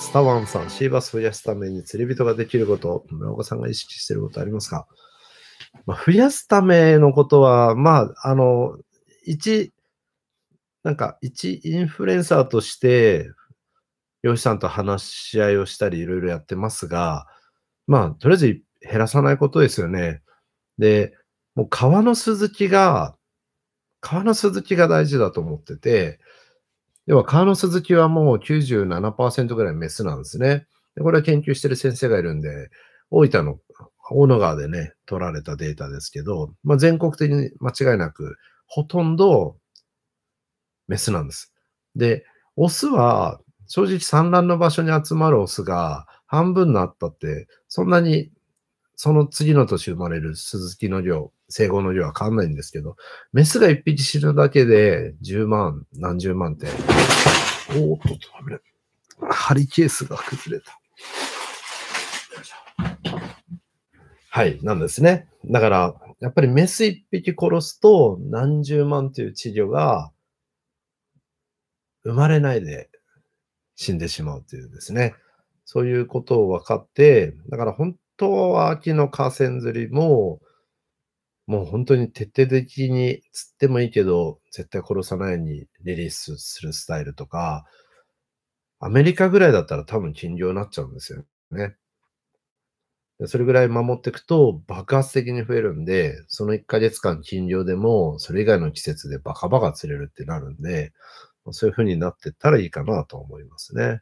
スタワンさん、シーバス増やすために釣り人ができること、村岡さんが意識していることありますか、まあ、増やすためのことは、まあ、あの、一、なんか、一インフルエンサーとして、漁師さんと話し合いをしたり、いろいろやってますが、まあ、とりあえず減らさないことですよね。で、もう川の鈴木が、川の鈴木が大事だと思ってて、要は川の鈴木はもう97%ぐらいメスなんですね。でこれは研究してる先生がいるんで、大分の大野川でね、取られたデータですけど、まあ、全国的に間違いなく、ほとんどメスなんです。で、オスは、正直産卵の場所に集まるオスが半分になったって、そんなにその次の年生まれる鈴木の量、生後の量は変わんないんですけど、メスが一匹死ぬだけで10万、何十万って、おーっと、危ない。針ケースが崩れた。はい、なんですね。だから、やっぱりメス一匹殺すと何十万という治療が生まれないで死んでしまうというですね。そういうことを分かって、だから本当は秋の河川釣りも、もう本当に徹底的に釣ってもいいけど、絶対殺さないようにリリースするスタイルとか、アメリカぐらいだったら多分禁漁になっちゃうんですよね。それぐらい守っていくと爆発的に増えるんで、その1ヶ月間禁漁でも、それ以外の季節でバカバカ釣れるってなるんで、そういう風になってったらいいかなと思いますね。